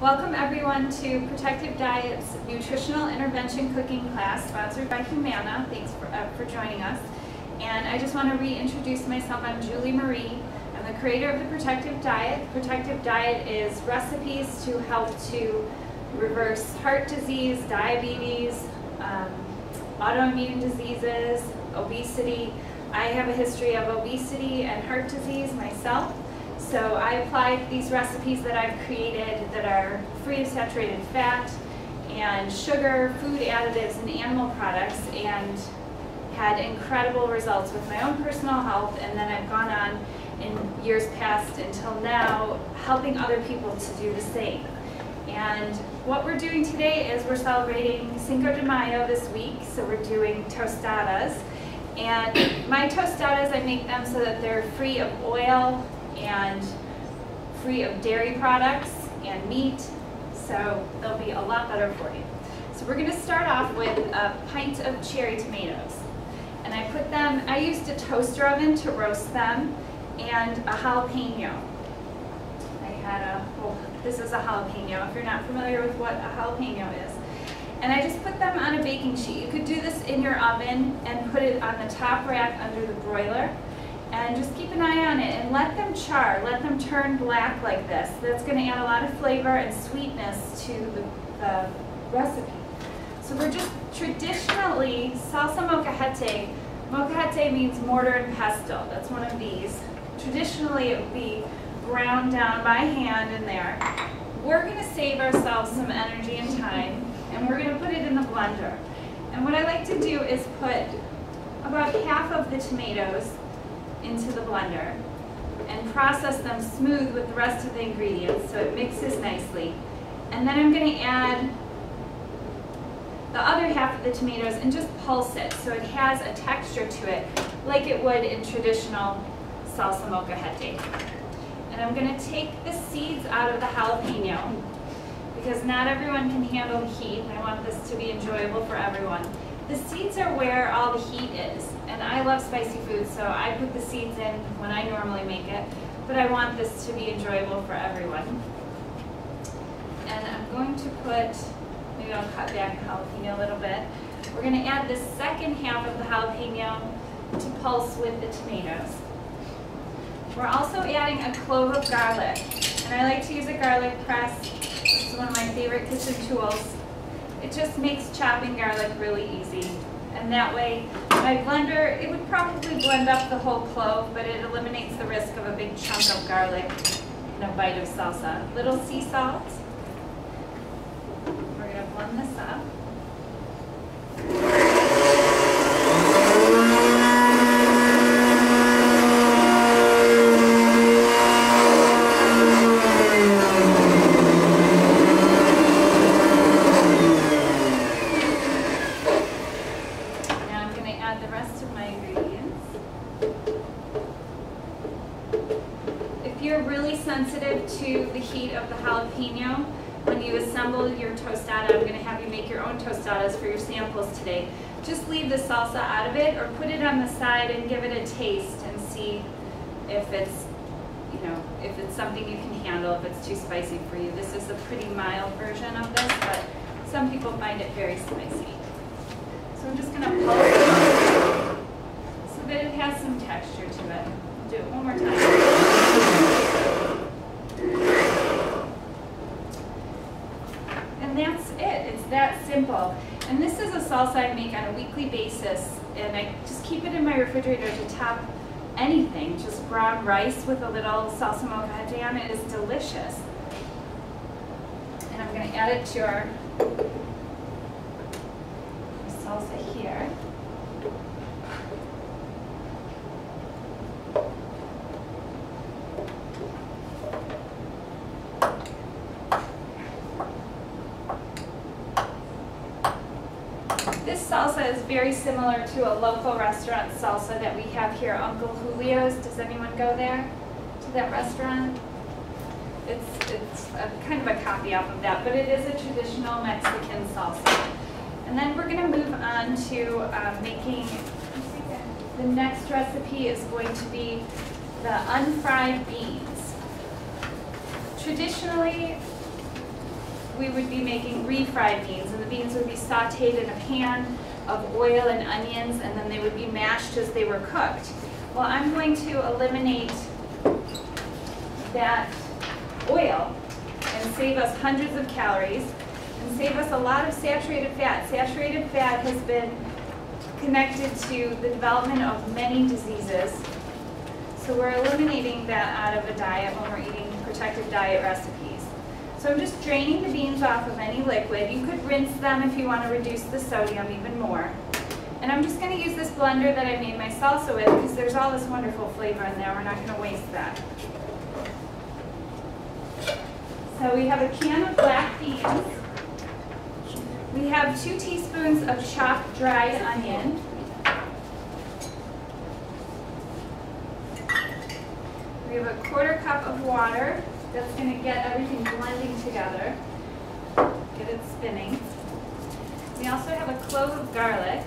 Welcome everyone to Protective Diet's Nutritional Intervention Cooking class sponsored by Humana. Thanks for, uh, for joining us. And I just want to reintroduce myself. I'm Julie Marie. I'm the creator of the Protective Diet. Protective Diet is recipes to help to reverse heart disease, diabetes, um, autoimmune diseases, obesity. I have a history of obesity and heart disease myself. So I applied these recipes that I've created that are free of saturated fat and sugar, food additives, and animal products and had incredible results with my own personal health and then I've gone on in years past until now helping other people to do the same. And what we're doing today is we're celebrating Cinco de Mayo this week, so we're doing tostadas. And my tostadas, I make them so that they're free of oil, and free of dairy products and meat, so they'll be a lot better for you. So we're going to start off with a pint of cherry tomatoes. And I put them, I used a toaster oven to roast them, and a jalapeno. I had a, well, this is a jalapeno, if you're not familiar with what a jalapeno is. And I just put them on a baking sheet. You could do this in your oven and put it on the top rack under the broiler and just keep an eye on it and let them char, let them turn black like this. That's going to add a lot of flavor and sweetness to the, the recipe. So we're just traditionally, salsa molcajete, molcajete means mortar and pestle, that's one of these. Traditionally it would be ground down by hand in there. We're going to save ourselves some energy and time and we're going to put it in the blender. And what I like to do is put about half of the tomatoes into the blender and process them smooth with the rest of the ingredients so it mixes nicely. And then I'm going to add the other half of the tomatoes and just pulse it so it has a texture to it like it would in traditional salsa molcajete. And I'm going to take the seeds out of the jalapeno because not everyone can handle the heat. And I want this to be enjoyable for everyone. The seeds are where all the heat is, and I love spicy food, so I put the seeds in when I normally make it, but I want this to be enjoyable for everyone. And I'm going to put, maybe I'll cut back the jalapeno a little bit. We're going to add the second half of the jalapeno to pulse with the tomatoes. We're also adding a clove of garlic, and I like to use a garlic press. This is one of my favorite kitchen tools. It just makes chopping garlic really easy. And that way, my blender, it would probably blend up the whole clove, but it eliminates the risk of a big chunk of garlic and a bite of salsa. Little sea salt. We're gonna blend this up. the salsa out of it or put it on the side and give it a taste and see if it's, you know, if it's something you can handle, if it's too spicy for you. This is a pretty mild version of this, but some people find it very spicy. So I'm just going to pulse it so that it has some texture to it. I'll do it one more time. And that's it. It's that simple. And this is a salsa I make on a weekly basis, and I just keep it in my refrigerator to top anything. Just brown rice with a little salsa molcajete on it is delicious. And I'm going to add it to our here. salsa is very similar to a local restaurant salsa that we have here, Uncle Julio's. Does anyone go there to that restaurant? It's, it's a, kind of a copy off of that, but it is a traditional Mexican salsa. And then we're going to move on to uh, making, the next recipe is going to be the unfried beans. Traditionally, we would be making refried beans, and the beans would be sauteed in a pan of oil and onions, and then they would be mashed as they were cooked. Well, I'm going to eliminate that oil and save us hundreds of calories and save us a lot of saturated fat. Saturated fat has been connected to the development of many diseases. So we're eliminating that out of a diet when we're eating protective diet recipes. So I'm just draining the beans off of any liquid. You could rinse them if you want to reduce the sodium even more. And I'm just going to use this blender that I made my salsa with because there's all this wonderful flavor in there. We're not going to waste that. So we have a can of black beans. We have two teaspoons of chopped dried onion. We have a quarter cup of water that's going to get everything blending together, get it spinning. We also have a clove of garlic.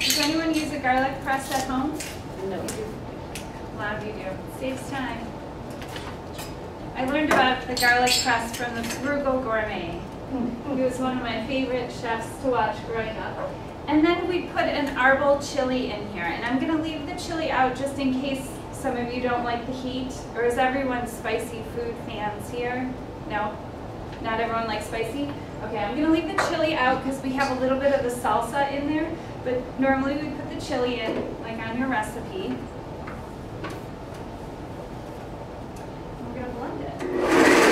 Does anyone use a garlic press at home? No. A lot of you do. Saves time. I learned about the garlic press from the Frugal Gourmet. He was one of my favorite chefs to watch growing up. And then we put an arbol chili in here. And I'm going to leave the chili out just in case some of you don't like the heat. Or is everyone spicy food fans here? No? Not everyone likes spicy? Okay, I'm going to leave the chili out because we have a little bit of the salsa in there. But normally we put the chili in, like on your recipe. We're going to blend it.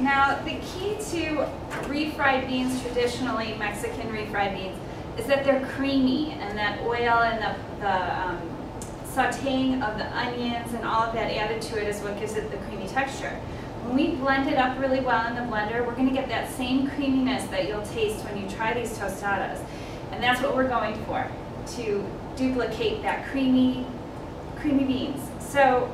Now, the key to refried beans, traditionally Mexican refried beans, is that they're creamy and that oil and the, the um, sauteing of the onions and all of that added to it is what gives it the creamy texture. When we blend it up really well in the blender, we're going to get that same creaminess that you'll taste when you try these tostadas. And that's what we're going for, to duplicate that creamy, creamy beans. So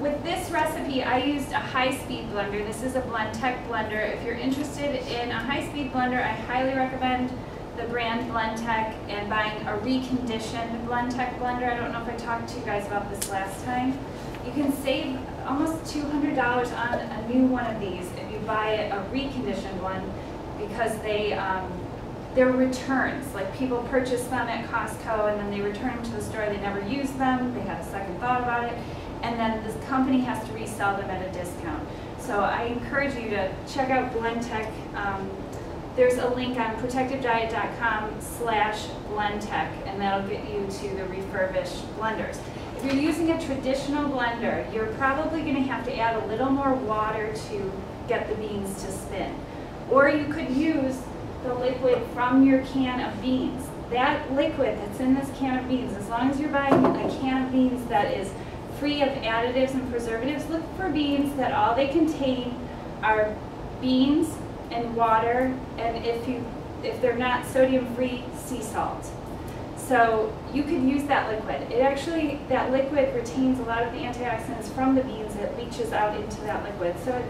with this recipe, I used a high-speed blender. This is a Blendtec blender. If you're interested in a high-speed blender, I highly recommend the brand Blendtec and buying a reconditioned Blendtec blender. I don't know if I talked to you guys about this last time. You can save almost $200 on a new one of these buy a reconditioned one because they, um, they're returns. Like people purchase them at Costco and then they return them to the store. They never use them. They had a second thought about it and then this company has to resell them at a discount. So I encourage you to check out Blendtec. Um, there's a link on protectivediet.com slash Blendtec, and that'll get you to the refurbished blenders. If you're using a traditional blender, you're probably going to have to add a little more water to get the beans to spin. Or you could use the liquid from your can of beans. That liquid that's in this can of beans, as long as you're buying a can of beans that is free of additives and preservatives, look for beans that all they contain are beans and water, and if you if they're not sodium free, sea salt. So you could use that liquid. It actually that liquid retains a lot of the antioxidants from the beans. It leaches out into that liquid, so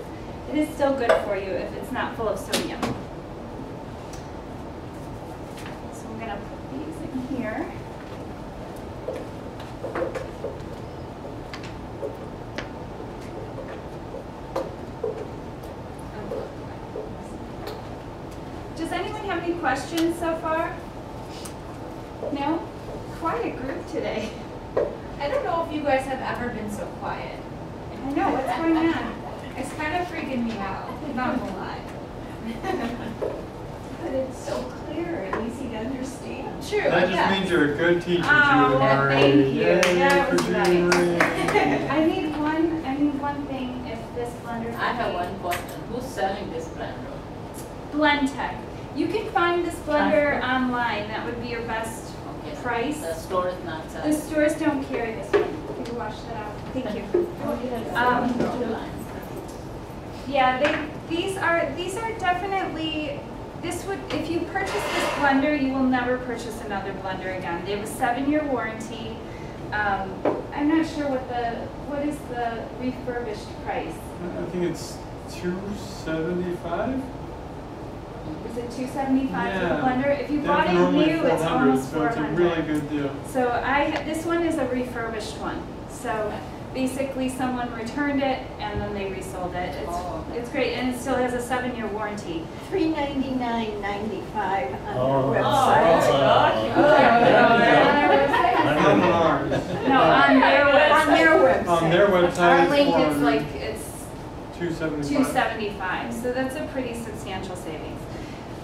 it, is still good for you if it's not full of sodium. So I'm gonna put these in here. Does anyone have any questions so far? No? Quite a group today. I don't know if you guys have ever been so quiet. I know, what's going on? It's kind of freaking me out, not gonna lie. But it's so clear and easy to understand. It's true, That just yeah. means you're a good teacher, Oh, Julie well, thank you. Yay That for was nice. I need one, I need one thing if this blender. I have one question. Who's selling this blender? Blendtec. You can find this blender online. That would be your best Okay. price. The store is not The stores don't carry this one. You can wash that out. Thank you. Um, Yeah, they, these are, these are definitely, this would, if you purchase this blender, you will never purchase another blender again. They have a seven-year warranty. Um, I'm not sure what the, what is the refurbished price? I think it's two seventy-five? Is it two seventy-five for the blender? If you bought it new, it's almost 400, almost so it's a really good deal. So I, this one is a refurbished one. So basically, someone returned it and then they resold it. It's, Oh, it's great, and it still has a seven-year warranty. Three ninety-nine ninety-five on Oh. their Oh, oh website. Oh. On ours. No, on their On their website. website. On their website, Our it's link is like, it's two seventy-five. two seventy-five, so that's a pretty substantial savings.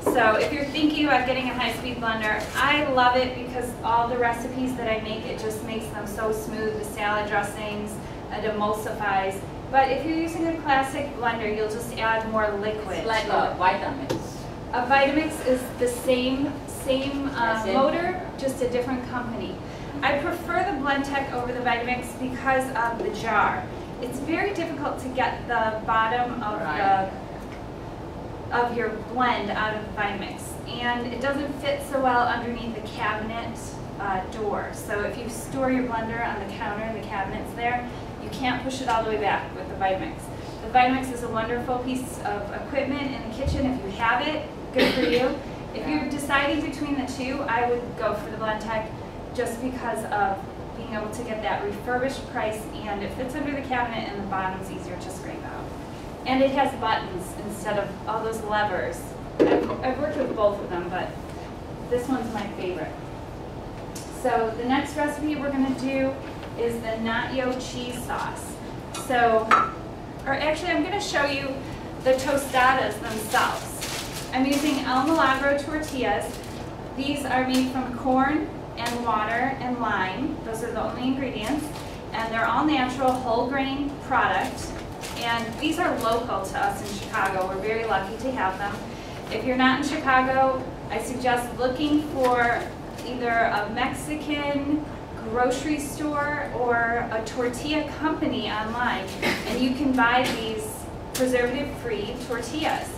So if you're thinking about getting a high-speed blender, I love it because all the recipes that I make, it just makes them so smooth, the salad dressings, it emulsifies. But if you're using a classic blender, you'll just add more liquid. It's like a. Vitamix. A Vitamix is the same, same uh, motor, just a different company. I prefer the Blendtec over the Vitamix because of the jar. It's very difficult to get the bottom of Right. the, of your blend out of the Vitamix. And it doesn't fit so well underneath the cabinet uh, door. So if you store your blender on the counter, the cabinet's there, you can't push it all the way back with the Vitamix. The Vitamix is a wonderful piece of equipment in the kitchen. If you have it, good for you. If you're deciding between the two, I would go for the Blendtec just because of being able to get that refurbished price and it fits under the cabinet and the bottom's easier to scrape. And it has buttons instead of all those levers. I've, I've worked with both of them, but this one's my favorite. So the next recipe we're gonna do is the Nacho cheese sauce. So, or actually I'm gonna show you the tostadas themselves. I'm using El Milagro tortillas. These are made from corn and water and lime. Those are the only ingredients. And they're all natural, whole grain product. And these are local to us in Chicago. We're very lucky to have them. If you're not in Chicago, I suggest looking for either a Mexican grocery store or a tortilla company online. And you can buy these preservative-free tortillas.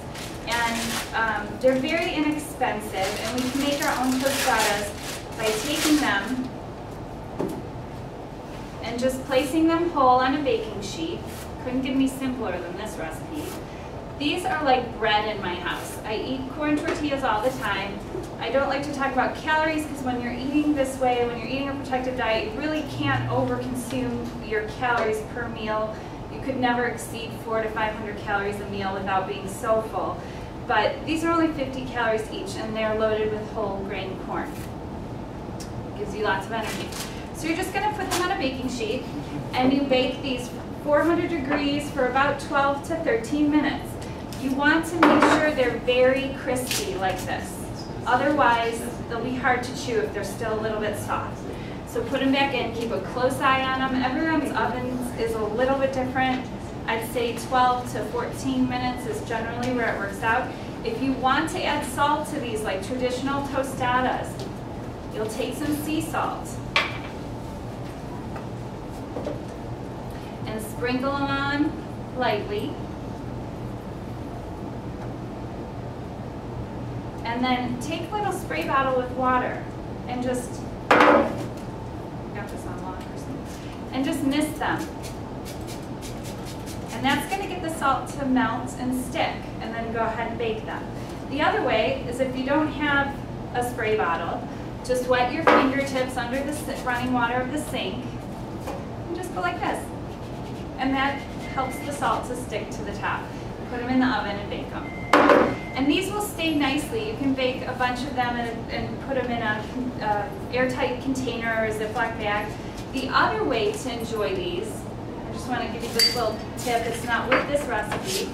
And um, they're very inexpensive, and we can make our own tostadas by taking them and just placing them whole on a baking sheet. Couldn't get any simpler than this recipe. These are like bread in my house. I eat corn tortillas all the time. I don't like to talk about calories because when you're eating this way, when you're eating a protective diet, you really can't overconsume your calories per meal. You could never exceed four to 500 calories a meal without being so full. But these are only 50 calories each and they're loaded with whole grain corn. Gives you lots of energy. So you're just gonna put them on a baking sheet and you bake these 400 degrees for about 12 to 13 minutes. You want to make sure they're very crispy like this. Otherwise, they'll be hard to chew if they're still a little bit soft. So put them back in, keep a close eye on them. Everyone's ovens is a little bit different. I'd say 12 to 14 minutes is generally where it works out. If you want to add salt to these, like traditional tostadas, you'll take some sea salt and sprinkle them on lightly. And then take a little spray bottle with water and just, got this on lock or something, and just mist them. And that's gonna get the salt to melt and stick, and then go ahead and bake them. The other way is if you don't have a spray bottle, just wet your fingertips under the running water of the sink, and just go like this. And that helps the salt to stick to the top. Put them in the oven and bake them. And these will stay nicely. You can bake a bunch of them and, and put them in a airtight container or a Ziploc bag. The other way to enjoy these, I just want to give you this little tip, it's not with this recipe,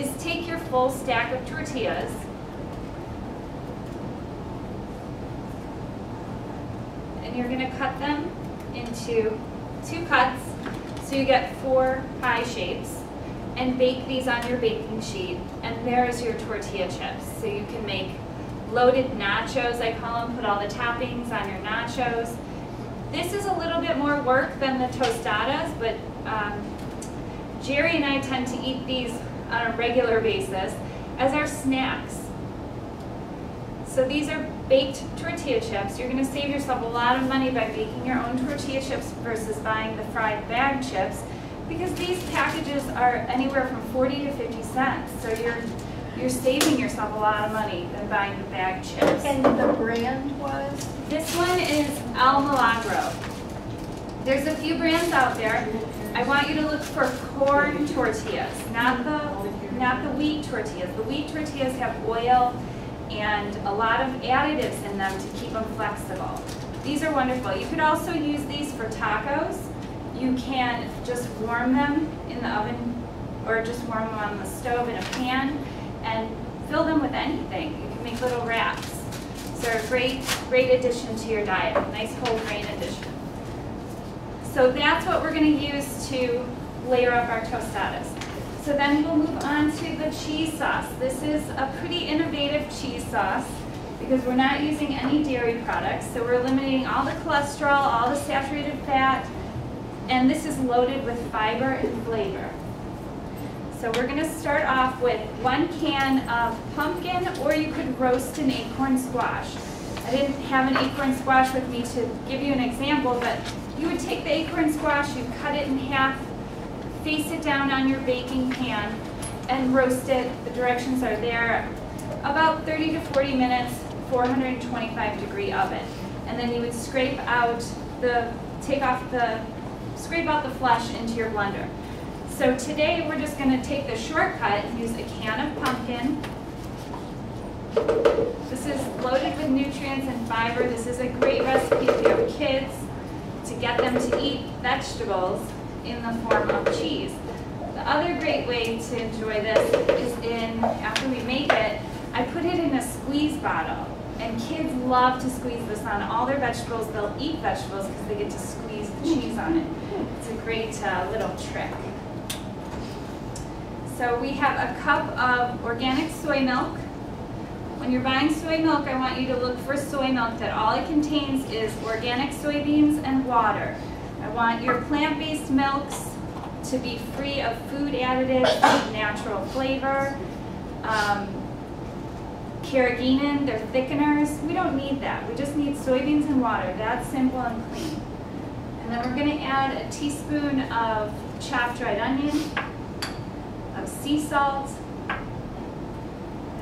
is take your full stack of tortillas and you're gonna cut them into two cuts, so you get four pie shapes, and bake these on your baking sheet, and there's your tortilla chips. So you can make loaded nachos, I call them, put all the toppings on your nachos. This is a little bit more work than the tostadas, but um, Jerry and I tend to eat these on a regular basis as our snacks. So these are baked tortilla chips. You're going to save yourself a lot of money by baking your own tortilla chips versus buying the fried bag chips because these packages are anywhere from 40 to 50 cents. So you're you're saving yourself a lot of money than buying the bag chips. And the brand was? This one is El Milagro. There's a few brands out there. I want you to look for corn tortillas, not the not the wheat tortillas. The wheat tortillas have oil and a lot of additives in them to keep them flexible. These are wonderful. You could also use these for tacos. You can just warm them in the oven or just warm them on the stove in a pan and fill them with anything. You can make little wraps. So a great, great addition to your diet, nice whole grain addition. So that's what we're gonna use to layer up our tostadas. So then we'll move on to the cheese sauce. This is a pretty innovative cheese sauce because we're not using any dairy products. So we're eliminating all the cholesterol, all the saturated fat, and this is loaded with fiber and flavor. So we're gonna start off with one can of pumpkin, or you could roast an acorn squash. I didn't have an acorn squash with me to give you an example, but you would take the acorn squash, you cut it in half, face it down on your baking pan, and roast it. The directions are there. About 30 to 40 minutes, 425 degree oven. And then you would scrape out the, take off the, scrape out the flesh into your blender. So today we're just going to take the shortcut and use a can of pumpkin. This is loaded with nutrients and fiber. This is a great recipe if you have kids to get them to eat vegetables in the form of cheese. The other great way to enjoy this is in, after we make it, I put it in a squeeze bottle. And kids love to squeeze this on all their vegetables. They'll eat vegetables because they get to squeeze the cheese on it. It's a great uh, little trick. So we have a cup of organic soy milk. When you're buying soy milk, I want you to look for soy milk that all it contains is organic soybeans and water. I want your plant-based milks to be free of food additives, natural flavor, um, carrageenan, they're thickeners. We don't need that. We just need soybeans and water. That's simple and clean. And then we're going to add a teaspoon of chopped dried onion, of sea salt,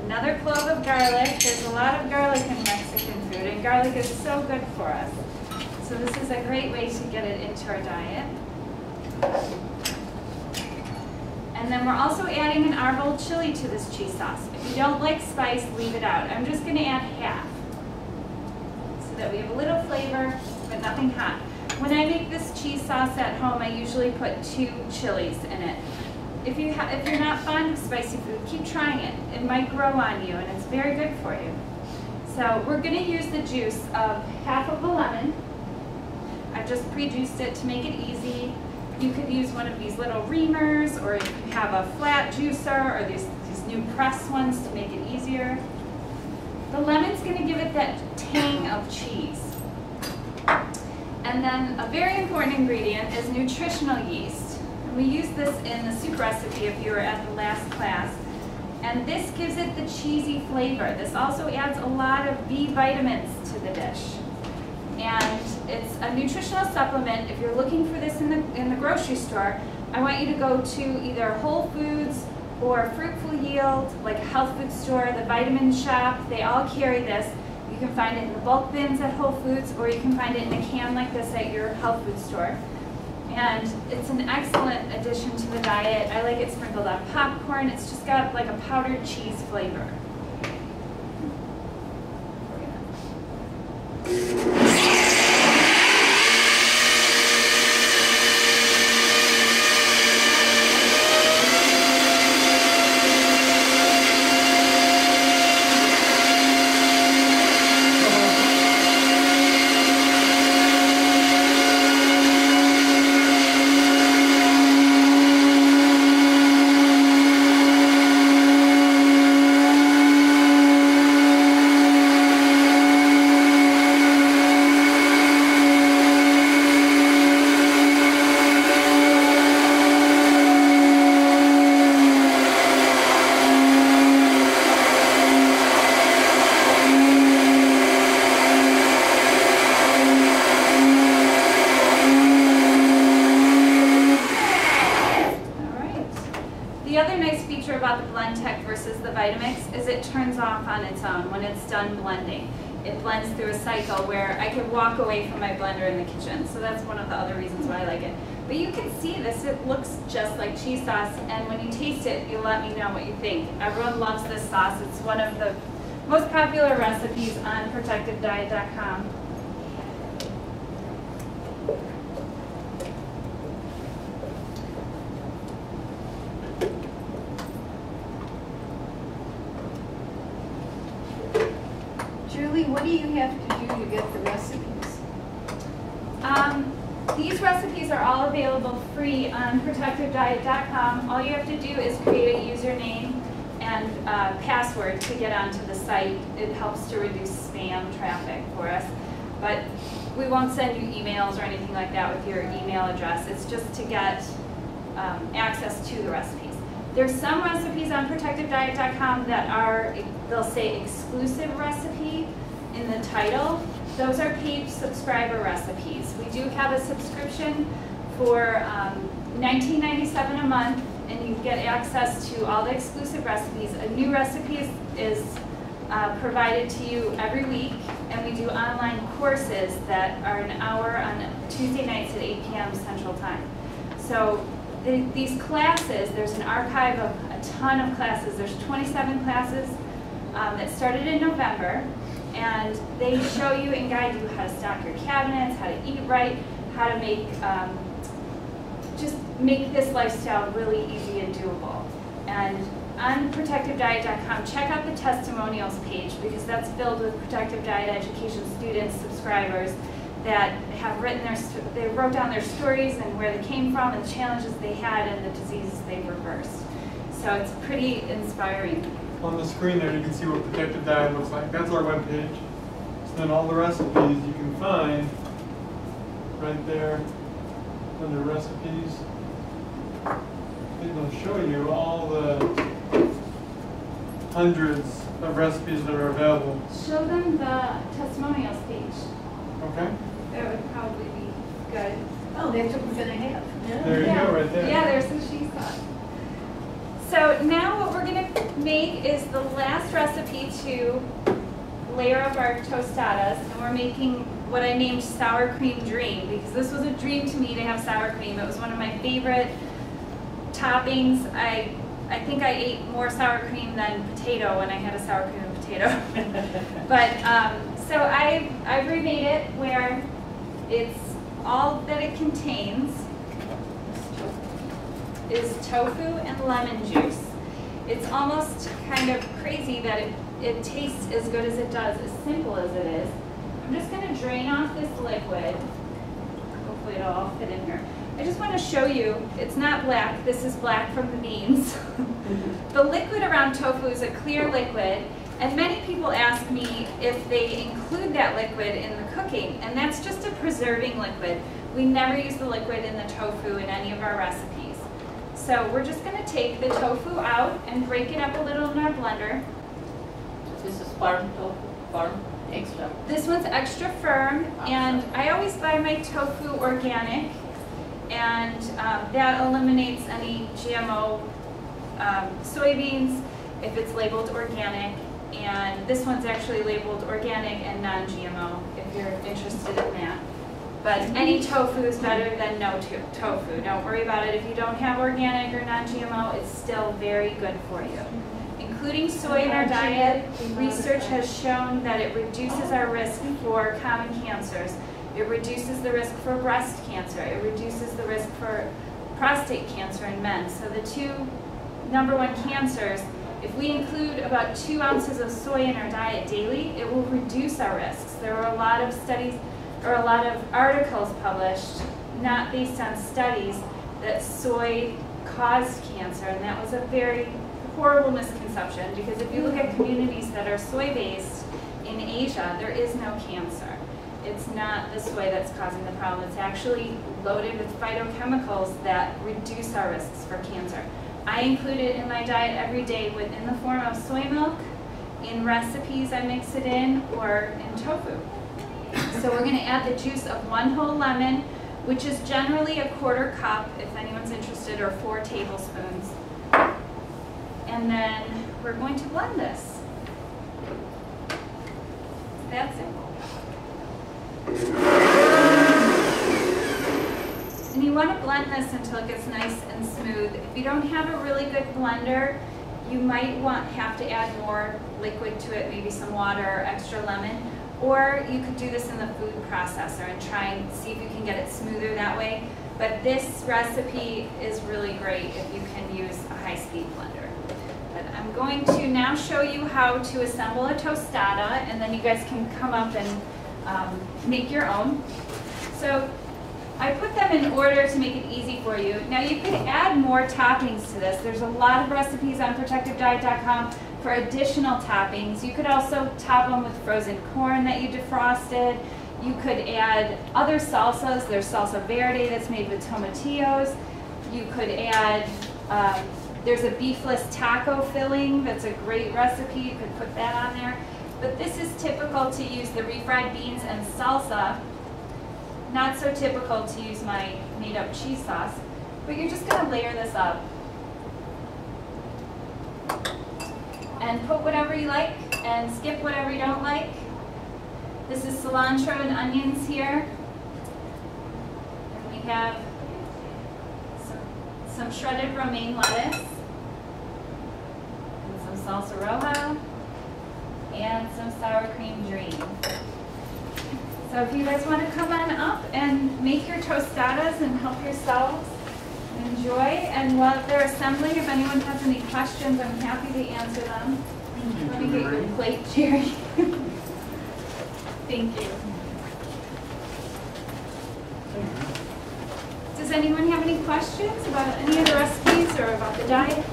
another clove of garlic. There's a lot of garlic in Mexican food, and garlic is so good for us. So this is a great way to get it into our diet. And then we're also adding an arbol chili to this cheese sauce. If you don't like spice, leave it out. I'm just going to add half so that we have a little flavor, but nothing hot. When I make this cheese sauce at home, I usually put two chilies in it if you if you're not fond of spicy food, keep trying it. It might grow on you, and it's very good for you. So we're going to use the juice of half of a lemon. I've just pre-juiced it to make it easy. You could use one of these little reamers, or you have a flat juicer, or these, these new press ones to make it easier. The lemon's going to give it that tang of cheese. And then a very important ingredient is nutritional yeast. We use this in the soup recipe if you were at the last class. And this gives it the cheesy flavor. This also adds a lot of B vitamins to the dish. And it's a nutritional supplement. If you're looking for this in the, in the grocery store, I want you to go to either Whole Foods or Fruitful Yield, like a health food store, the vitamin shop. They all carry this. You can find it in the bulk bins at Whole Foods, or you can find it in a can like this at your health food store and it's an excellent addition to the diet. I like it sprinkled on popcorn. It's just got like a powdered cheese flavor. Done blending. It blends through a cycle where I can walk away from my blender in the kitchen. So that's one of the other reasons why I like it. But you can see this, it looks just like cheese sauce, and when you taste it, you let me know what you think. Everyone loves this sauce. It's one of the most popular recipes on protectivediet.com. Julie, what do you have to do to get the recipes? Um, these recipes are all available free on protectivediet.com. All you have to do is create a username and uh, password to get onto the site. It helps to reduce spam traffic for us. But we won't send you emails or anything like that with your email address. It's just to get um, access to the recipes. There's some recipes on protectivediet.com that are, they'll say exclusive recipe in the title. Those are paid subscriber recipes. We do have a subscription for um, $19.97 a month, and you get access to all the exclusive recipes. A new recipe is, is uh, provided to you every week, and we do online courses that are an hour on Tuesday nights at 8 p.m. Central Time. So the, these classes, there's an archive of a ton of classes. There's 27 classes um, that started in November, and they show you and guide you how to stock your cabinets, how to eat right, how to make um, just make this lifestyle really easy and doable. And on protectivediet.com, check out the testimonials page because that's filled with Protective Diet Education students, subscribers that have written their, they wrote down their stories and where they came from and the challenges they had and the diseases they've reversed. So it's pretty inspiring. On the screen there, you can see what protective diet looks like. That's our webpage. So then all the recipes you can find right there under recipes. It'll show you all the hundreds of recipes that are available. Show them the testimonials page. Okay? That would probably be good. Oh, that's what we're gonna have. There you Yeah. go, right there. Yeah, there's the cheese sauce. So now what we're gonna make is the last recipe to layer up our tostadas, and we're making what I named sour cream dream, because this was a dream to me to have sour cream. It was one of my favorite toppings. I, I think I ate more sour cream than potato when I had a sour cream and potato. But, um, so I, I've remade it where it's all that it contains is tofu and lemon juice. It's almost kind of crazy that it, it tastes as good as it does, as simple as it is. I'm just gonna drain off this liquid. Hopefully it'll all fit in here. I just wanna show you, it's not black, this is black from the beans. The liquid around tofu is a clear liquid, and many people ask me if they include that liquid in the cooking, and that's just a preserving liquid. We never use the liquid in the tofu in any of our recipes. So we're just gonna take the tofu out and break it up a little in our blender. This is farm tofu, farm extra. This one's extra firm, and I always buy my tofu organic, and um, that eliminates any GMO um, soybeans if it's labeled organic. And this one's actually labeled organic and non-GMO if you're interested in that. But any tofu is better than no to- tofu. Don't worry about it. If you don't have organic or non-GMO, it's still very good for you. Including soy in our diet, research has shown that it reduces our risk for common cancers. It reduces the risk for breast cancer. It reduces the risk for prostate cancer in men. So the two number one cancers, if we include about two ounces of soy in our diet daily, it will reduce our risks. There are a lot of studies or a lot of articles published, not based on studies, that soy caused cancer, and that was a very horrible misconception because if you look at communities that are soy-based in Asia, there is no cancer. It's not the soy that's causing the problem. It's actually loaded with phytochemicals that reduce our risks for cancer. I include it in my diet every day within the form of soy milk, in recipes I mix it in, or in tofu. So we're gonna add the juice of one whole lemon, which is generally a quarter cup, if anyone's interested, or four tablespoons. And then we're going to blend this. That simple. And you want to blend this until it gets nice and smooth. If you don't have a really good blender, you might want, have to add more liquid to it, maybe some water or extra lemon. Or you could do this in the food processor and try and see if you can get it smoother that way. But this recipe is really great if you can use a high-speed blender. But I'm going to now show you how to assemble a tostada, and then you guys can come up and um, make your own. So I put them in order to make it easy for you. Now you could add more toppings to this. There's a lot of recipes on protectivediet.com for additional toppings. You could also top them with frozen corn that you defrosted. You could add other salsas. There's salsa verde that's made with tomatillos. You could add, um, there's a beefless taco filling that's a great recipe. You could put that on there. But this is typical to use the refried beans and salsa not so typical to use my made up cheese sauce, but you're just gonna layer this up. And put whatever you like and skip whatever you don't like. This is cilantro and onions here. And we have some, some shredded romaine lettuce. And some salsa roja. And some sour cream dream. So if you guys want to come on up and make your tostadas and help yourselves enjoy, and while they're assembling, if anyone has any questions, I'm happy to answer them. Let me get your plate, Jerry. Thank you. Does anyone have any questions about any of the recipes or about the diet?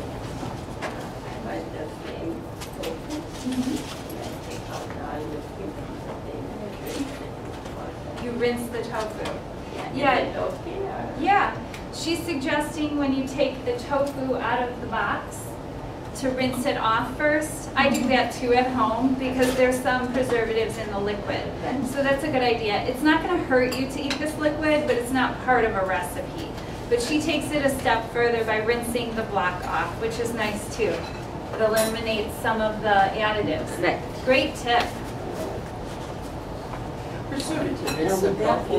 But the same tofu, and take out the olive, give them the same hydration. You rinse the tofu. Yeah. Yeah. Is it okay or? Yeah, she's suggesting when you take the tofu out of the box, to rinse it off first. I do that too at home because there's some preservatives in the liquid. So that's a good idea. It's not gonna hurt you to eat this liquid, but it's not part of a recipe. But she takes it a step further by rinsing the block off, which is nice too. It eliminates some of the additives. Great tip. Preservative, is it that,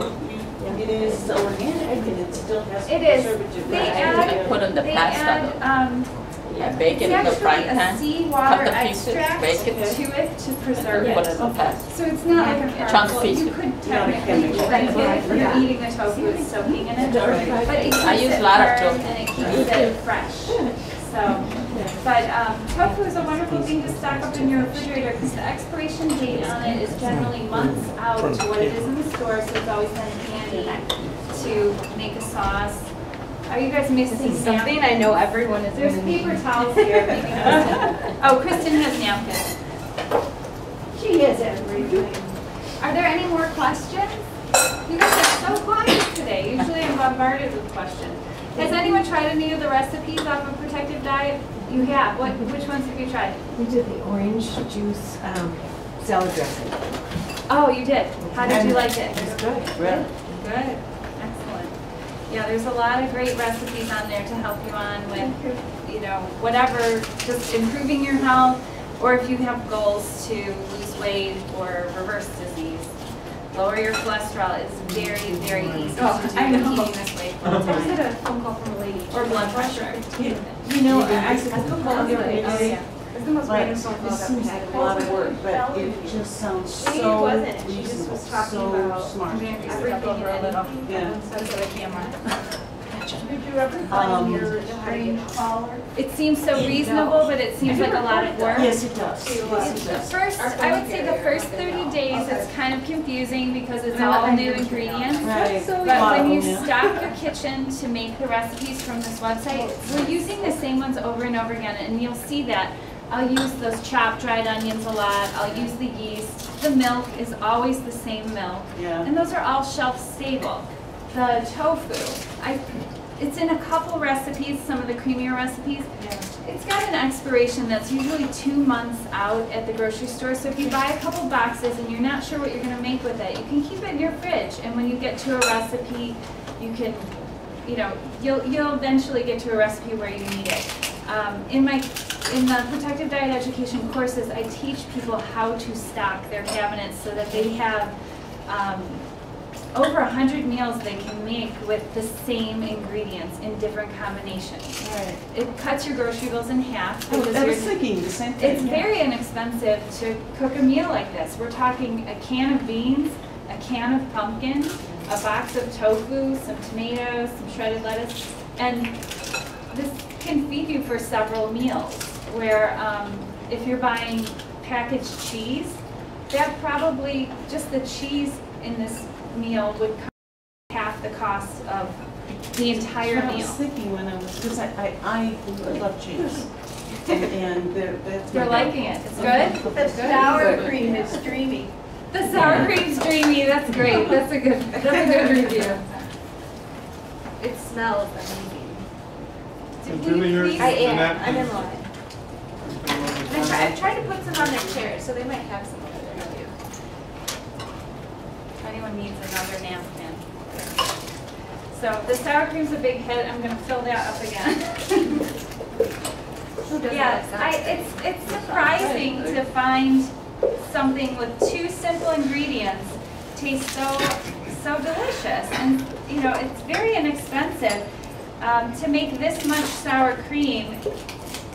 it is organic and it still has It is. preservative. They right? add, Put in the they pasta. add, um, Yeah, bake it in the frying actually a pan. seawater cut the pieces, bake it. to it to preserve Put it. it in the pasta. So it's not like a Chunk harmful, piece. you could Not a technically chemical. if you're eating the tofu, it's soaking in it. Right. But it I use it a lot of tofu. and it keeps it fresh. So, but um, tofu is a wonderful thing to stock up in your refrigerator because the expiration date on it is generally months out to what it is in the store, so it's always been handy to make a sauce. Are you guys missing Something napkins? I know everyone is There's gonna paper towels here. Oh, Kristen has napkins. She has everything. Are there any more questions? You guys are so quiet today. Usually I'm bombarded with questions. Has anyone tried any of the recipes off of Protective Diet? You have. What? Which ones have you tried? We did the orange juice um, salad dressing. Oh, you did. How did you like it? It's good. Right. Good. Excellent. Yeah, there's a lot of great recipes on there to help you on with, you know, whatever, just improving your health, or if you have goals to lose weight or reverse disease. Lower your cholesterol is very, very easy Oh, to do I know. eating this way full I just had a phone call from a lady. Or blood pressure. You know, I, I said, I come love on, your oh face. yeah. It's the most But random phone call it I've ever seems had. like a lot of work, but it just sounds Maybe it so wasn't. She just reasonable, was talking so about smart. everything and anything. Yeah. So to the camera. Did you ever Um, your strange caller? It seems so reasonable, but it seems like a lot of work. Yes, it does. Yes, it does. first, I would say the first 30 days, it's kind of confusing because it's all new ingredients. Right. But Lot of when you them, stock your kitchen to make the recipes from this website, we're using the same ones over and over again, and you'll see that. I'll use those chopped dried onions a lot, I'll use the yeast, the milk is always the same milk. Yeah. And those are all shelf stable. The tofu, I, it's in a couple recipes, some of the creamier recipes. It's got an expiration that's usually two months out at the grocery store. So if you buy a couple boxes and you're not sure what you're gonna make with it, you can keep it in your fridge. And when you get to a recipe, you can, you know, you'll, you'll eventually get to a recipe where you need it. Um, in my in the protective diet education courses, I teach people how to stock their cabinets so that they have um, over a hundred meals they can make with the same ingredients in different combinations. Right. It cuts your grocery bills in half was you're thinking the same thing. it's yeah. very inexpensive to cook a meal like this. We're talking a can of beans, a can of pumpkin, a box of tofu, some tomatoes, some shredded lettuce, and this can feed you for several meals. Where um, if you're buying packaged cheese, that probably just the cheese in this meal would cost half the cost of the entire meal. I was meal. thinking when I was, because I, I, I love cheese. And, and they're, that's. my You're liking it. It's good. The sour cream is streamy. The sour cream's dreamy, that's great, that's a good, that's a good review. It smells amazing. Did Julie, we yours please- I am. I'm in napkins. line. And I try, I've tried to put some on their chairs, so they might have some over there too. If anyone needs another napkin. So the sour cream's a big hit, I'm gonna fill that up again. Yeah, I, it's, it's surprising to find something with two simple ingredients taste so, so delicious. And, you know, it's very inexpensive. Um, to make this much sour cream,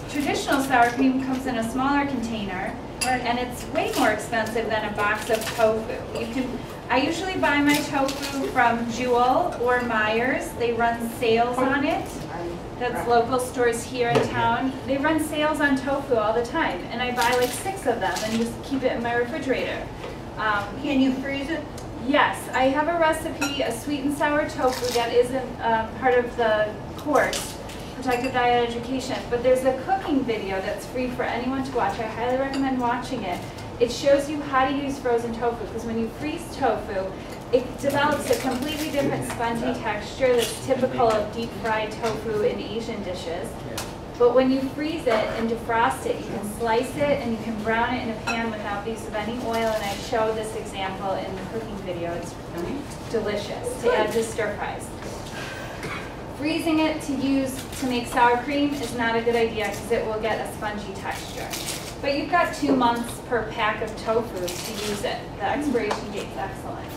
traditional sour cream comes in a smaller container, and it's way more expensive than a box of tofu. You can, I usually buy my tofu from Jewel or Meijer. They run sales on it. That's local stores here in town. They run sales on tofu all the time, and I buy like six of them and just keep it in my refrigerator. Um, Can you freeze it? Yes, I have a recipe, a sweet and sour tofu that isn't um, part of the course, Protective Diet Education, but there's a cooking video that's free for anyone to watch. I highly recommend watching it. It shows you how to use frozen tofu, because when you freeze tofu, it develops a completely different spongy texture that's typical of deep fried tofu in Asian dishes. But when you freeze it and defrost it, you can slice it and you can brown it in a pan without the use of any oil. And I show this example in the cooking video. It's delicious to add to stir fries. Freezing it to use to make sour cream is not a good idea because it will get a spongy texture. But you've got two months per pack of tofu to use it. The expiration date's excellent.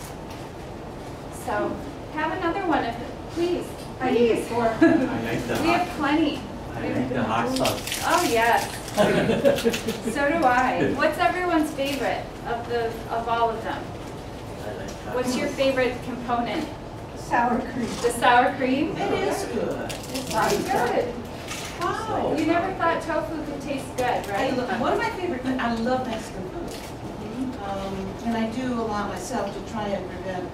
So have another one if, please, please. I like the We have hot, plenty. I like the hot sauce. Oh, yes. So do I. What's everyone's favorite of the, of all of them? I like hot What's your favorite component? Sour cream. The sour cream? It is good. It's pretty good. Wow. You never thought tofu could taste good, right? One of my favorite, things- I love Mexican food. Um, and I do a lot myself to try and prevent,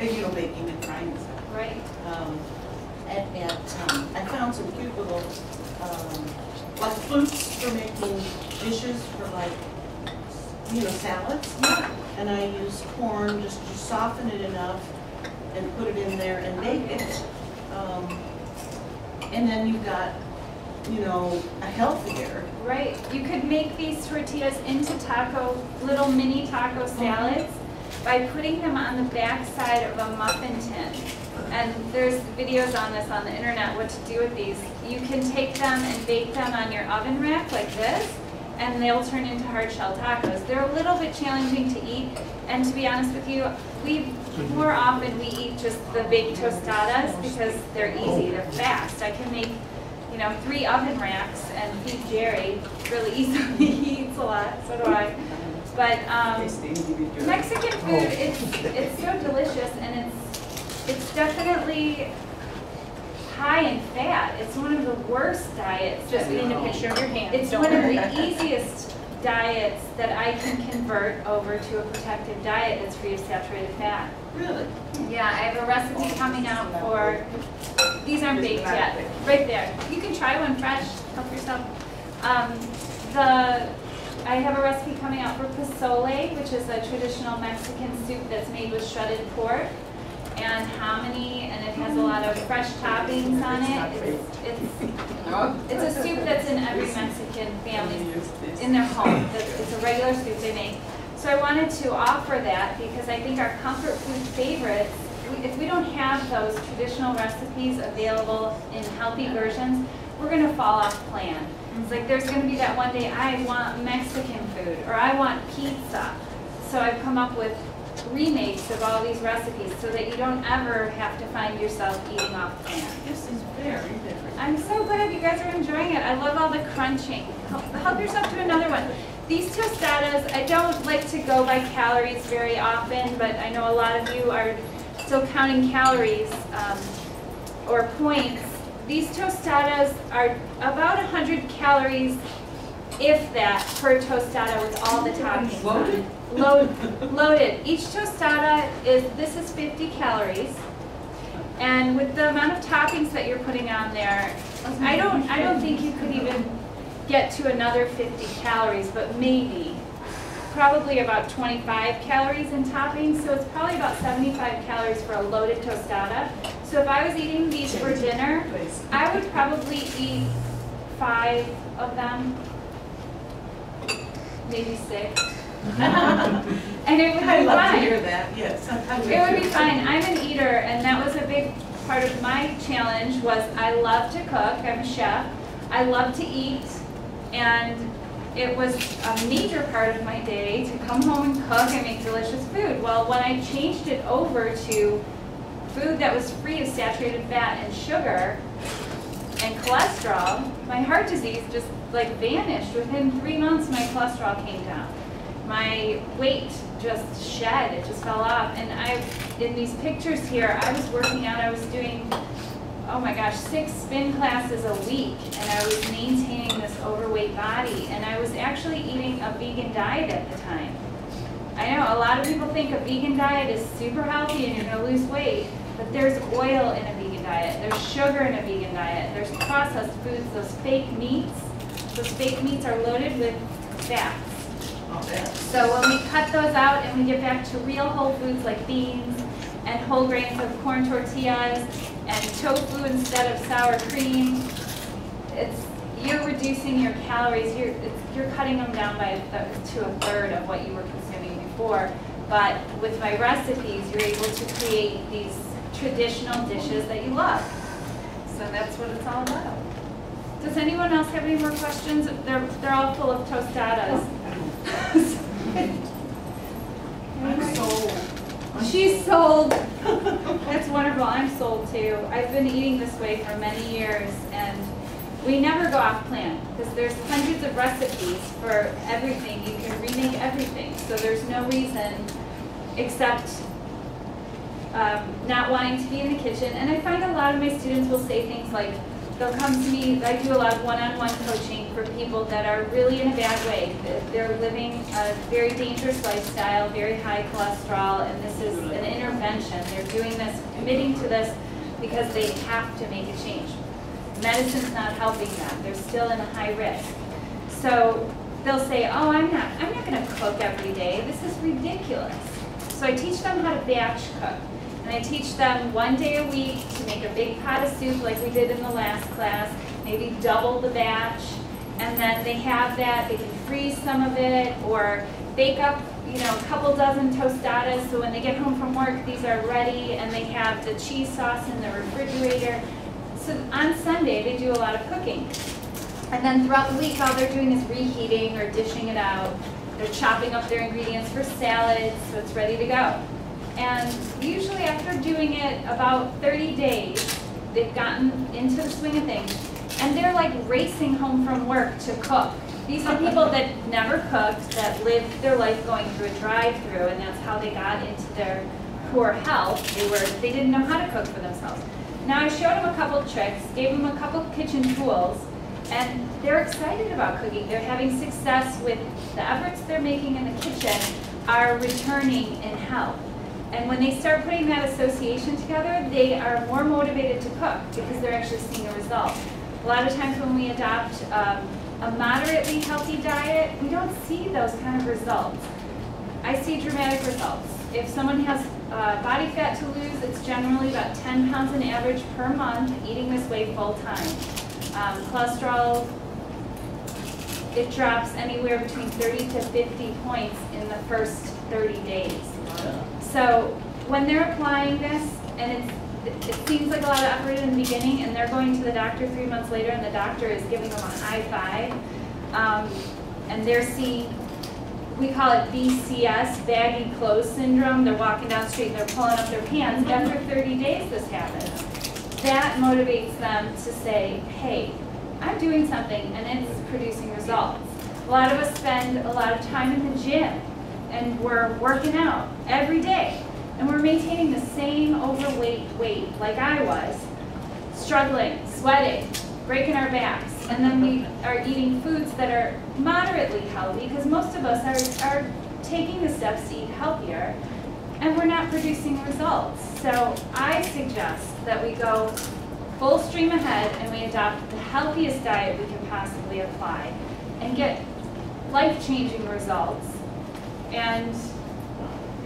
you know, baking and frying and stuff. Right. Um, at, at, um, I found some cute little, um, like flutes for making dishes for like, you know, salads. And I use corn, just to soften it enough and put it in there and bake it. Um, and then you've got, you know, a healthier, Right. You could make these tortillas into taco, little mini taco salads by putting them on the back side of a muffin tin. And there's videos on this on the internet, what to do with these. You can take them and bake them on your oven rack like this, and they'll turn into hard shell tacos. They're a little bit challenging to eat, and to be honest with you, we, more often we eat just the baked tostadas because they're easy, they're fast. I can make, you know, three oven racks and feed Jerry really easily. He eats a lot, so do I. But, um, Mexican food, it's, it's so delicious and it's, it's definitely high in fat. It's one of the worst diets. Just need a picture of your hands. It's don't one of the easiest diets that I can convert over to a protective diet that's free of saturated fat. really. Yeah, I have a recipe coming out for, these aren't baked yet, right there. You can try one fresh, help yourself. Um, the, I have a recipe coming out for pozole, which is a traditional Mexican soup that's made with shredded pork and hominy, and it has a lot of fresh toppings on it. It's, it's, it's a soup that's in every Mexican family's in their home. It's it's a regular soup they make. So I wanted to offer that because I think our comfort food favorites, if we don't have those traditional recipes available in healthy versions, we're gonna fall off plan. It's like there's gonna be that one day I want Mexican food or I want pizza. So I've come up with remakes of all these recipes so that you don't ever have to find yourself eating off plan. This is very different. I'm so glad you guys are enjoying it. I love all the crunching. Help, yourself to another one. These tostadas, I don't like to go by calories very often, but I know a lot of you are still counting calories um, or points. These tostadas are about 100 calories, if that, per tostada with all the toppings. Loaded? Load, loaded. Each tostada is, this is 50 calories. And with the amount of toppings that you're putting on there, I don't, I don't think you could even get to another 50 calories, but maybe. Probably about 25 calories in toppings, so it's probably about 75 calories for a loaded tostada. So if I was eating these for dinner, I would probably eat five of them, maybe six. And it would be I love to fine. hear that, yes. I It would be fine. I'm an eater, and that was a big part of my challenge. Was I love to cook. I'm a chef. I love to eat, and it was a major part of my day to come home and cook and make delicious food. Well, when I changed it over to food that was free of saturated fat and sugar and cholesterol, my heart disease just like vanished. Within three months, my cholesterol came down my weight just shed, it just fell off. And I, in these pictures here, I was working out, I was doing, oh my gosh, six spin classes a week, and I was maintaining this overweight body, and I was actually eating a vegan diet at the time. I know a lot of people think a vegan diet is super healthy and you're gonna lose weight, but there's oil in a vegan diet, there's sugar in a vegan diet, there's processed foods, those fake meats. Those fake meats are loaded with fats. So when we cut those out and we get back to real whole foods like beans and whole grains of corn tortillas and tofu instead of sour cream, it's, you're reducing your calories, you're, you're cutting them down by th- to a third of what you were consuming before. But with my recipes, you're able to create these traditional dishes that you love. So that's what it's all about. Does anyone else have any more questions? They're, they're all full of tostadas. I'm sold. She's sold. That's wonderful. I'm sold too. I've been eating this way for many years and we never go off plan because there's hundreds of recipes for everything. You can remake everything. So there's no reason except um, not wanting to be in the kitchen. And I find a lot of my students will say things like, they'll come to me, I do a lot of one-on-one coaching for people that are really in a bad way. They're living a very dangerous lifestyle, very high cholesterol, and this is an intervention. They're doing this, committing to this because they have to make a change. Medicine's not helping them. They're still in a high risk. So they'll say, oh, I'm not, I'm not gonna cook every day. This is ridiculous. So I teach them how to batch cook. And I teach them one day a week to make a big pot of soup like we did in the last class, maybe double the batch. And then they have that, they can freeze some of it or bake up, you know, a couple dozen tostadas. So when they get home from work, these are ready and they have the cheese sauce in the refrigerator. So on Sunday, they do a lot of cooking. And then throughout the week, all they're doing is reheating or dishing it out. They're chopping up their ingredients for salads, so it's ready to go. And usually after doing it about 30 days, they've gotten into the swing of things. And they're like racing home from work to cook. These are people that never cooked, that lived their life going through a drive-through, and that's how they got into their poor health. They were they didn't know how to cook for themselves. Now I showed them a couple tricks, gave them a couple kitchen tools, and they're excited about cooking. They're having success with the efforts they're making in the kitchen are returning in health. And when they start putting that association together, they are more motivated to cook because they're actually seeing a result. A lot of times when we adopt um, a moderately healthy diet, we don't see those kind of results. I see dramatic results. If someone has uh, body fat to lose, it's generally about 10 pounds on average per month eating this way full time. Um, cholesterol, it drops anywhere between 30 to 50 points in the first 30 days. So when they're applying this, and it's it seems like a lot of effort in the beginning, and they're going to the doctor three months later, and the doctor is giving them a high five. Um, and they're seeing, we call it BCS, baggy clothes syndrome. They're walking down the street and they're pulling up their pants. After 30 days, this happens. That motivates them to say, hey, I'm doing something and it's producing results. A lot of us spend a lot of time in the gym and we're working out every day and we're maintaining the same overweight weight like I was, struggling, sweating, breaking our backs, and then we are eating foods that are moderately healthy because most of us are, are taking the steps to eat healthier and we're not producing results. So I suggest that we go full stream ahead and we adopt the healthiest diet we can possibly apply and get life-changing results. And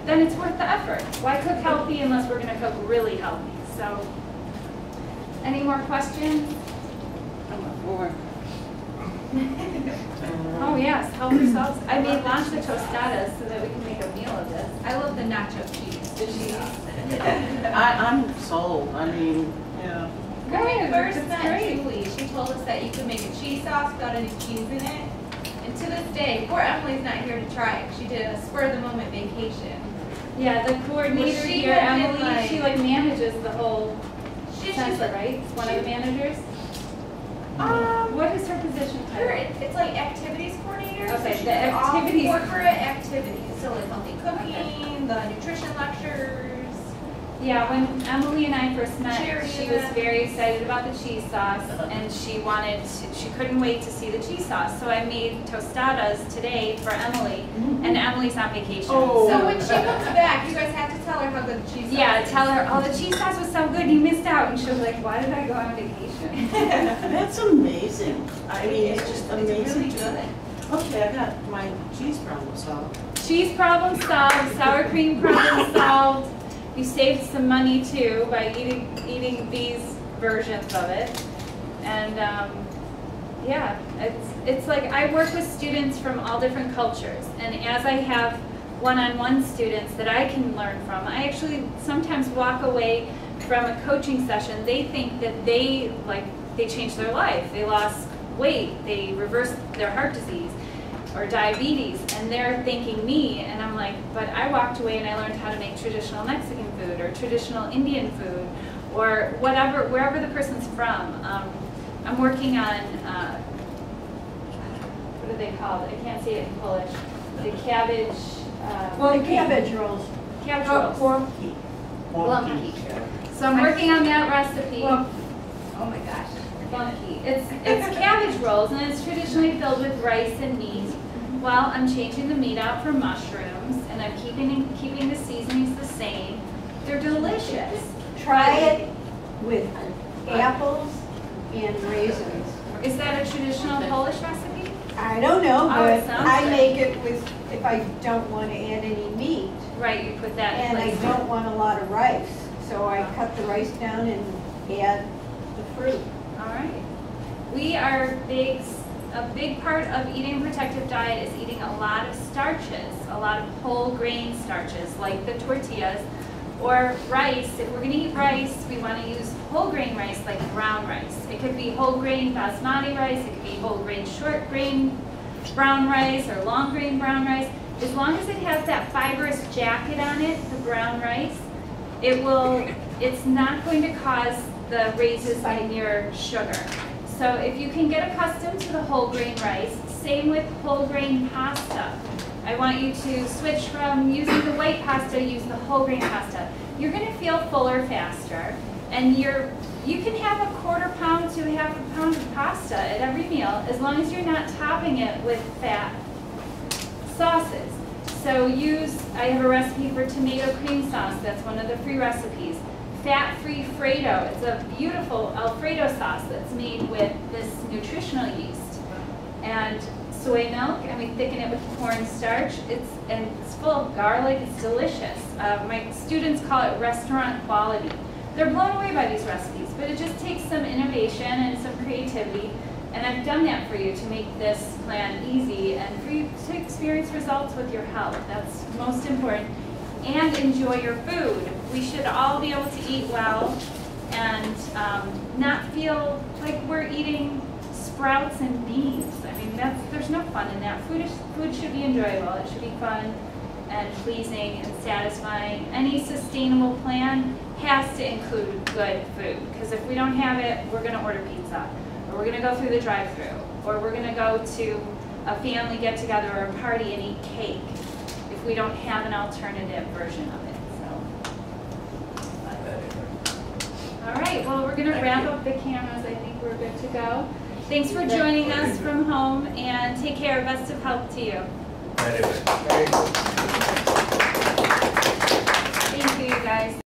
then it's worth the effort. Why cook healthy unless we're going to cook really healthy? So, any more questions? More. Oh yes, help yourselves. I made lots of tostadas so that we can make a meal of this. I love the nacho cheese. The cheese. I, I'm sold, I mean, yeah. When we Good, first met. Julie, she told us that you could make a cheese sauce without any cheese in it. And to this day, poor Emily's not here to try it. She did a spur of the moment vacation. Yeah, the coordinator she here, Emily, like- she like manages the whole She, she's center, right? One of the managers? um, What is her position her, it's like activities coordinator. Okay, she the does all Corporate activities, so like healthy cooking, the nutrition lectures. Yeah, when Emily and I first met, Charity she was very excited about the cheese sauce and she wanted, to- she couldn't wait to see the cheese sauce. So I made tostadas today for Emily mm-hmm. and Emily's on vacation. Oh. So when she comes back, you guys have to tell her how good the cheese sauce Yeah, is. tell her, oh, the cheese sauce was so good, you missed out. And she'll be like, why did I go on vacation? That's amazing. I mean, it's just amazing. It's really amazing. good. Okay, I got my cheese problem solved. Cheese problem solved, sour cream problem solved. You saved some money too by eating, eating these versions of it. And, um, yeah, it's, it's like I work with students from all different cultures. And as I have one-on-one students that I can learn from, I actually sometimes walk away from a coaching session. They think that they, like, they changed their life. They lost weight, they reversed their heart disease or diabetes and they're thanking me and I'm like, but I walked away and I learned how to make traditional Mexican food or traditional Indian food or whatever, wherever the person's from. Um, I'm working on, uh, what are they called? I can't say it in Polish. The cabbage, uh, Well, the cabbage rolls. cabbage Oh, rolls. Wonky. Blumky. So I'm working on that recipe. Well, Oh my gosh. Funky. It's it's cabbage rolls and it's traditionally filled with rice and meat. Well, I'm changing the meat out for mushrooms and I'm keeping keeping the seasonings the same. They're delicious. Try it with apples and raisins. Is that a traditional Polish recipe? I don't know, Oh, but sounds I good. make it with, if I don't want to add any meat. Right, you put that in And I don't want a lot of rice, so I cut the rice down and add the fruit. All right. We are big, a big part of eating a protective diet is eating a lot of starches, a lot of whole grain starches like the tortillas or rice. If we're going to eat rice, we want to use whole grain rice like brown rice. It could be whole grain basmati rice, it could be whole grain short grain brown rice or long grain brown rice. As long as it has that fibrous jacket on it, the brown rice, it will, it's not going to cause the raises in your sugar. So if you can get accustomed to the whole grain rice, same with whole grain pasta. I want you to switch from using the white pasta, use the whole grain pasta. You're gonna feel fuller faster, and you're, you can have a quarter pound to half a pound of pasta at every meal, as long as you're not topping it with fat sauces. So use, I have a recipe for tomato cream sauce, that's one of the free recipes. Fat-free Fredo, it's a beautiful Alfredo sauce that's made with this nutritional yeast. And soy milk, and we thicken it with cornstarch. It's, and it's full of garlic, it's delicious. Uh, my students call it restaurant quality. They're blown away by these recipes, but it just takes some innovation and some creativity. And I've done that for you to make this plan easy and for you to experience results with your health. That's most important. And enjoy your food. We should all be able to eat well and um, not feel like we're eating sprouts and beans. I mean, that's, there's no fun in that. Food is, food should be enjoyable. It should be fun and pleasing and satisfying. Any sustainable plan has to include good food because if we don't have it, we're going to order pizza or we're going to go through the drive-through or we're going to go to a family get-together or a party and eat cake if we don't have an alternative version of it. All right, well, we're going to wrap up the cameras. I think we're good to go. Thanks for joining us from home, and take care. Best of health to you. Thank you, you guys.